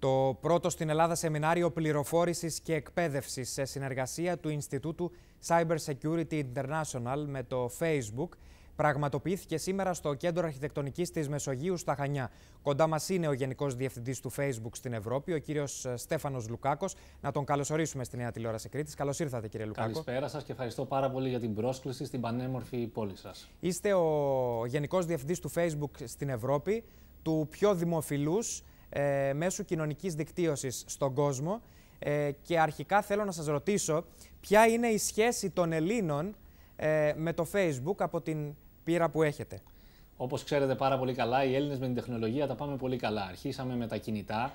Το πρώτο στην Ελλάδα σεμινάριο πληροφόρησης και εκπαίδευσης σε συνεργασία του Ινστιτούτου Cyber Security International με το Facebook πραγματοποιήθηκε σήμερα στο Κέντρο Αρχιτεκτονικής της Μεσογείου στα Χανιά. Κοντά μας είναι ο Γενικός Διευθυντής του Facebook στην Ευρώπη, ο κύριος Στέφανος Λουκάκος. Να τον καλωσορίσουμε στη Νέα Τηλεόραση Κρήτης. Καλώς ήρθατε, κύριε Λουκάκο. Καλησπέρα σας και ευχαριστώ πάρα πολύ για την πρόσκληση στην πανέμορφη πόλη σας. Είστε ο Γενικός Διευθυντής του Facebook στην Ευρώπη, του πιο δημοφιλούς ε, μέσου κοινωνικής δικτύωσης στον κόσμο ε, και αρχικά θέλω να σας ρωτήσω ποια είναι η σχέση των Ελλήνων ε, με το Facebook από την πείρα που έχετε; Όπως ξέρετε πάρα πολύ καλά, οι Έλληνες με την τεχνολογία τα πάμε πολύ καλά. Αρχίσαμε με τα κινητά,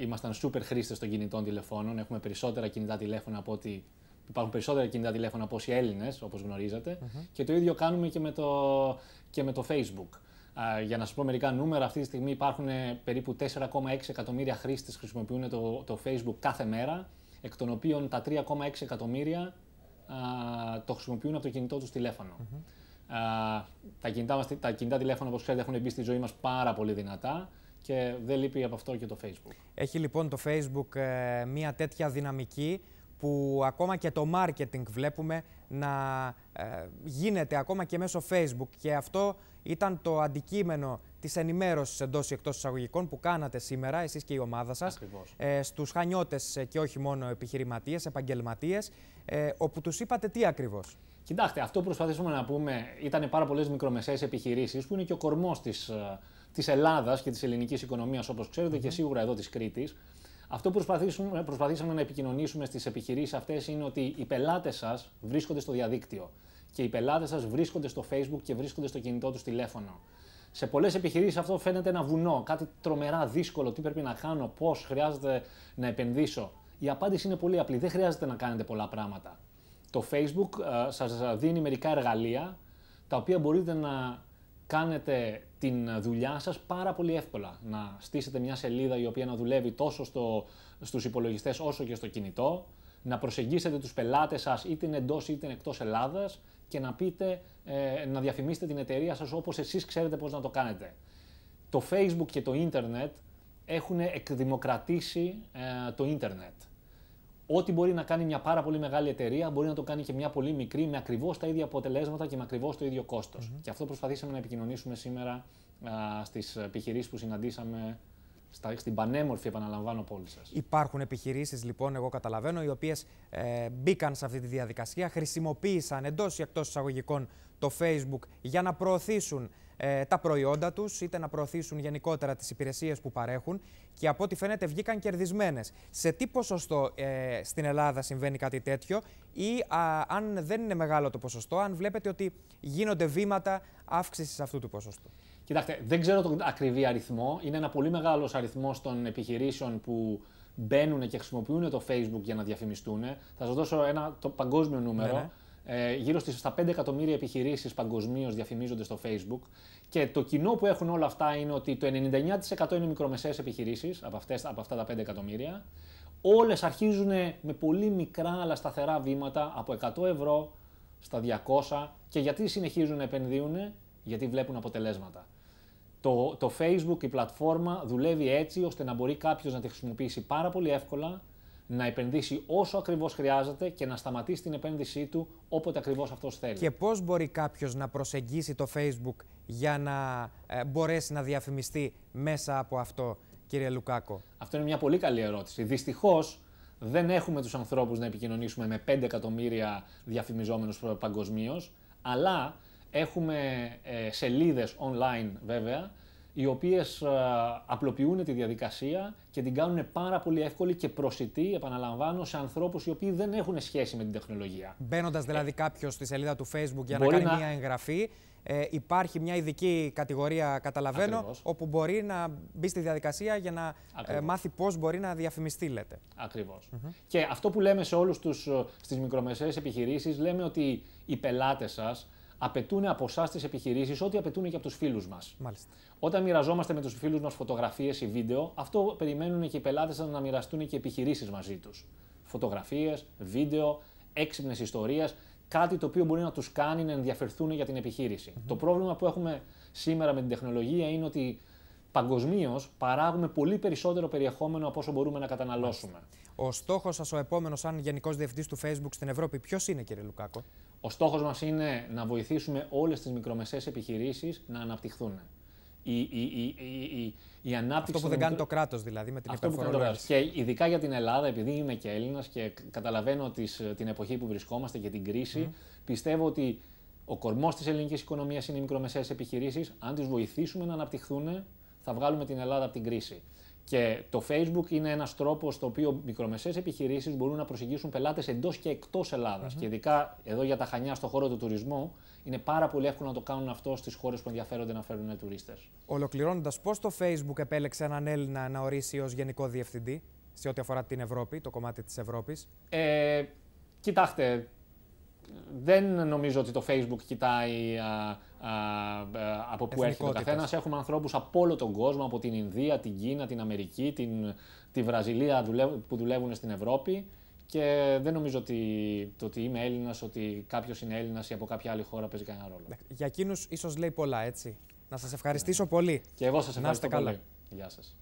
ήμασταν σούπερ χρήστες των κινητών τηλεφώνων, έχουμε περισσότερα κινητά τηλέφωνα από ότι Υπάρχουν περισσότερα κινητά τηλέφωνα από όσοι Έλληνες, όπως γνωρίζετε. Και το ίδιο κάνουμε και με το, και με το Facebook για να σα πω μερικά νούμερα, αυτή τη στιγμή υπάρχουν ε, περίπου 4,6 εκατομμύρια χρήστες που χρησιμοποιούν το, το Facebook κάθε μέρα, εκ των οποίων τα 3,6 εκατομμύρια το χρησιμοποιούν από το κινητό τους τηλέφωνο. τα, κινητά μας, τα κινητά τηλέφωνα, όπως ξέρετε, έχουν μπει στη ζωή μας πάρα πολύ δυνατά και δεν λείπει από αυτό και το Facebook. Έχει λοιπόν το Facebook ε, μια τέτοια δυναμική που ακόμα και το marketing βλέπουμε να ε, γίνεται ακόμα και μέσω Facebook και αυτό ήταν το αντικείμενο της ενημέρωσης εντός ή εκτός εισαγωγικών που κάνατε σήμερα, εσείς και η ομάδα σας, ε, στους χανιώτες ε, και όχι μόνο επιχειρηματίες, επαγγελματίες, ε, όπου τους είπατε τι ακριβώς. Κοιτάξτε, αυτό που προσπαθήσαμε να πούμε ήταν πάρα πολλές μικρομεσαίες επιχειρήσεις που είναι και ο κορμός της της Ελλάδας και της ελληνικής οικονομίας, όπως ξέρετε, και σίγουρα εδώ της Κρήτης. Αυτό που προσπαθήσαμε, προσπαθήσαμε να επικοινωνήσουμε στις επιχειρήσεις αυτές είναι ότι οι πελάτες σας βρίσκονται στο διαδίκτυο και οι πελάτες σας βρίσκονται στο Facebook και βρίσκονται στο κινητό τους τηλέφωνο. Σε πολλές επιχειρήσεις αυτό φαίνεται ένα βουνό, κάτι τρομερά δύσκολο. Τι πρέπει να κάνω, πώς χρειάζεται να επενδύσω. Η απάντηση είναι πολύ απλή. Δεν χρειάζεται να κάνετε πολλά πράγματα. Το Facebook uh, σας δίνει μερικά εργαλεία τα οποία μπορείτε να κάνετε την δουλειά σας πάρα πολύ εύκολα. Να στήσετε μια σελίδα η οποία να δουλεύει τόσο στο, στους υπολογιστές όσο και στο κινητό, να προσεγγίσετε τους πελάτες σας είτε είναι εντός είτε είναι εκτός Ελλάδας και να πείτε, ε, να διαφημίσετε την εταιρεία σας όπως εσείς ξέρετε πώς να το κάνετε. Το Facebook και το ίντερνετ έχουν εκδημοκρατήσει ε, το ίντερνετ. Ό,τι μπορεί να κάνει μια πάρα πολύ μεγάλη εταιρεία μπορεί να το κάνει και μια πολύ μικρή με ακριβώς τα ίδια αποτελέσματα και με ακριβώς το ίδιο κόστος. Και αυτό προσπαθήσαμε να επικοινωνήσουμε σήμερα στις επιχειρήσεις που συναντήσαμε στην πανέμορφη, επαναλαμβάνω, πόλη σας. Υπάρχουν επιχειρήσεις, λοιπόν, εγώ καταλαβαίνω, οι οποίες ε, μπήκαν σε αυτή τη διαδικασία, χρησιμοποίησαν εντός ή εκτός εισαγωγικών το Facebook για να προωθήσουν ε, τα προϊόντα τους, είτε να προωθήσουν γενικότερα τις υπηρεσίες που παρέχουν και από ό,τι φαίνεται βγήκαν κερδισμένες. Σε τι ποσοστό ε, στην Ελλάδα συμβαίνει κάτι τέτοιο, ή αν δεν είναι μεγάλο το ποσοστό, αν βλέπετε ότι γίνονται βήματα αύξησης αυτού του ποσοστού; Κοιτάξτε, δεν ξέρω τον ακριβή αριθμό. Είναι ένα πολύ μεγάλος αριθμός των επιχειρήσεων που μπαίνουν και χρησιμοποιούν το Facebook για να διαφημιστούν. Θα σας δώσω ένα το παγκόσμιο νούμερο. Ναι, ναι. Ε, γύρω στις, στα 5 εκατομμύρια επιχειρήσεις παγκοσμίως διαφημίζονται στο Facebook και το κοινό που έχουν όλα αυτά είναι ότι το 99% είναι μικρομεσαίες επιχειρήσεις από, αυτές, από αυτά τα 5 εκατομμύρια. Όλες αρχίζουν με πολύ μικρά αλλά σταθερά βήματα από 100 ευρώ στα 200 και γιατί συνεχίζουν να επενδύουν, γιατί βλέπουν αποτελέσματα. Το, το Facebook, η πλατφόρμα δουλεύει έτσι ώστε να μπορεί κάποιος να τη χρησιμοποιήσει πάρα πολύ εύκολα, να επενδύσει όσο ακριβώς χρειάζεται και να σταματήσει την επένδυσή του όποτε ακριβώς αυτός θέλει. Και πώς μπορεί κάποιος να προσεγγίσει το Facebook για να ε, μπορέσει να διαφημιστεί μέσα από αυτό, κύριε Λουκάκο; Αυτό είναι μια πολύ καλή ερώτηση. Δυστυχώς δεν έχουμε τους ανθρώπους να επικοινωνήσουμε με 5 εκατομμύρια διαφημιζόμενους παγκοσμίως, αλλά έχουμε ε, σελίδες online βέβαια, οι οποίες ε, απλοποιούν τη διαδικασία και την κάνουν πάρα πολύ εύκολη και προσιτή, επαναλαμβάνω, σε ανθρώπους οι οποίοι δεν έχουν σχέση με την τεχνολογία. Μπαίνοντας δηλαδή ε, κάποιος στη σελίδα του Facebook για να κάνει μια εγγραφή, ε, υπάρχει μια ειδική κατηγορία, καταλαβαίνω, όπου μπορεί να μπει στη διαδικασία για να ε, μάθει πώς μπορεί να διαφημιστεί, λέτε. Ακριβώς. Και αυτό που λέμε σε όλους τους, στις μικρομεσαίες επιχειρήσεις, λέμε ότι οι πελάτες σας απαιτούν από εσάς τις επιχειρήσεις ό,τι απαιτούν και από τους φίλους μας. Όταν μοιραζόμαστε με τους φίλους μας φωτογραφίες ή βίντεο, αυτό περιμένουν και οι πελάτες να μοιραστούν και οι επιχειρήσεις μαζί τους. Φωτογραφίες, βίντεο, έξυπνες ιστορίες, κάτι το οποίο μπορεί να τους κάνει να ενδιαφερθούν για την επιχείρηση. Το πρόβλημα που έχουμε σήμερα με την τεχνολογία είναι ότι παγκοσμίως παράγουμε πολύ περισσότερο περιεχόμενο από όσο μπορούμε να καταναλώσουμε. Ο στόχος σας, ο επόμενος, σαν Γενικός Διευθυντής του Facebook στην Ευρώπη, ποιος είναι, κύριε Λουκάκο; Ο στόχος μας είναι να βοηθήσουμε όλες τις μικρομεσαίες επιχειρήσεις να αναπτυχθούν. Η, η, η, η, η ανάπτυξη Αυτό που δεν κάνει το κράτος δηλαδή με την Αυτό που κάνει το κράτος. Και ειδικά για την Ελλάδα, επειδή είμαι και Έλληνας και καταλαβαίνω τις, την εποχή που βρισκόμαστε και την κρίση, πιστεύω ότι ο κορμός της ελληνικής οικονομίας είναι οι μικρομεσαίες επιχειρήσεις. Αν τις βοηθήσουμε να αναπτυχθούν, θα βγάλουμε την Ελλάδα από την κρίση. Και το Facebook είναι ένας τρόπος στο οποίο μικρομεσαίες επιχειρήσεις μπορούν να προσεγγίσουν πελάτες εντός και εκτός Ελλάδας. Και ειδικά εδώ για τα Χανιά, στον χώρο του τουρισμού, είναι πάρα πολύ εύκολο να το κάνουν αυτό στις χώρες που ενδιαφέρονται να φέρουν τουρίστες. Ολοκληρώνοντας, πώς το Facebook επέλεξε έναν Έλληνα να ορίσει ως Γενικό Διευθυντή σε ό,τι αφορά την Ευρώπη, το κομμάτι της Ευρώπης; Ε, κοιτάξτε, δεν νομίζω ότι το Facebook κοιτάει α, α, από πού έρχεται ο καθένας. Έχουμε ανθρώπους από όλο τον κόσμο, από την Ινδία, την Κίνα, την Αμερική, την, τη Βραζιλία που δουλεύουν στην Ευρώπη. Και δεν νομίζω ότι το ότι είμαι Έλληνας, ότι κάποιος είναι Έλληνας ή από κάποια άλλη χώρα παίζει κανένα ρόλο. Για εκείνους ίσως λέει πολλά, έτσι. Να σας ευχαριστήσω ναι. πολύ. Και εγώ σας ευχαριστώ πολύ. Γεια σας.